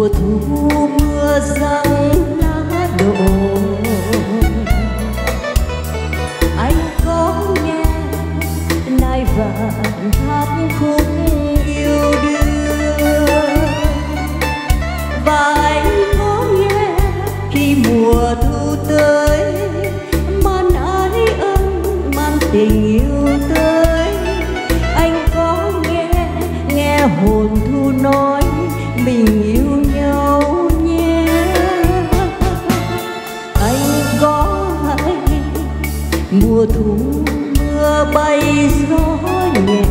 mùa thu mưa răng lá đổ bay gió nhẹ.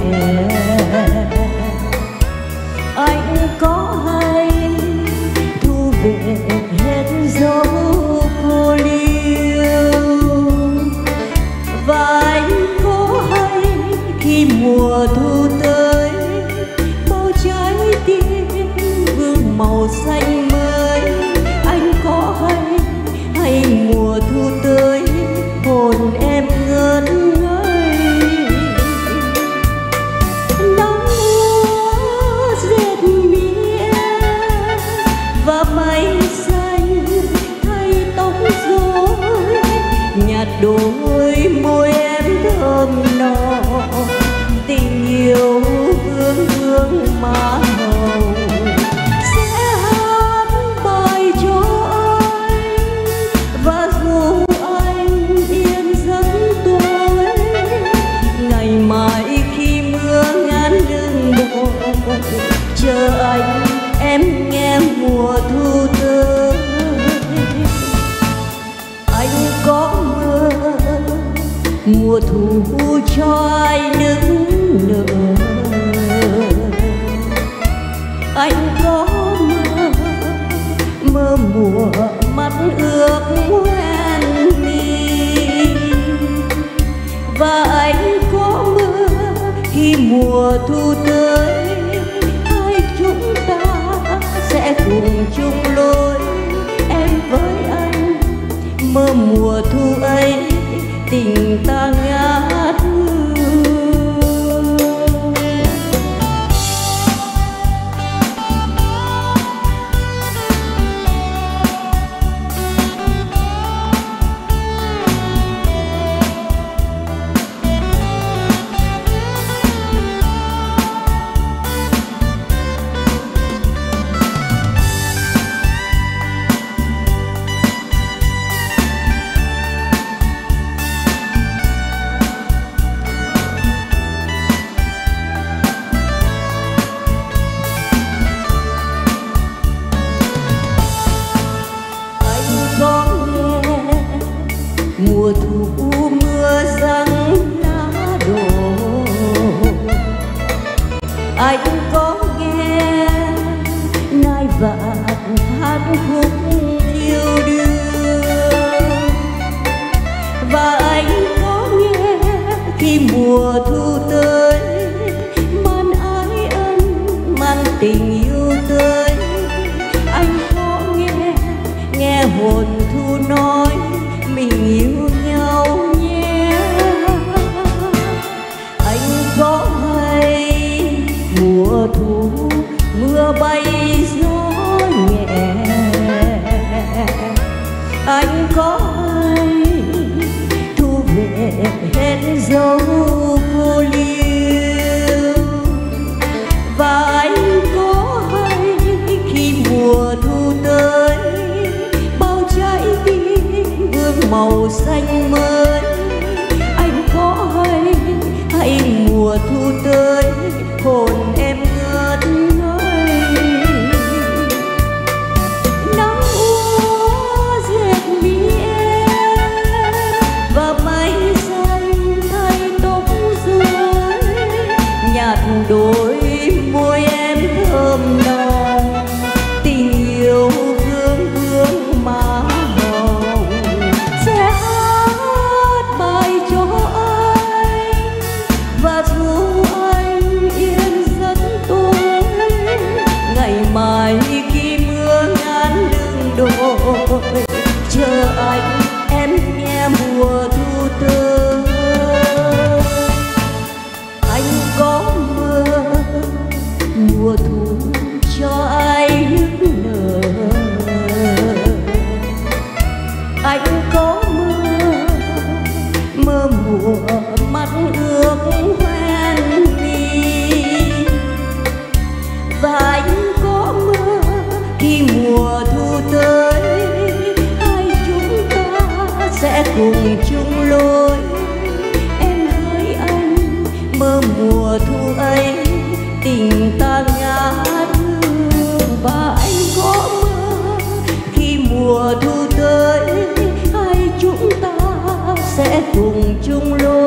Anh có hay thu về hết dấu cô liêu? Và anh có hay khi mùa thu tới bao trái tim vương màu xanh đôi mùa thu cho ai đứng nở. Anh có mơ mơ mùa mắt ước hoen mi và anh có mơ khi mùa thu tới. hồn thu non. của mắt ước hoen vì và anh có mơ khi mùa thu tới, hai chúng ta sẽ cùng chung lối. Em hỡi anh, mơ mùa thu ấy, tình ta ngã thương và anh có mơ khi mùa thu cùng chung lối.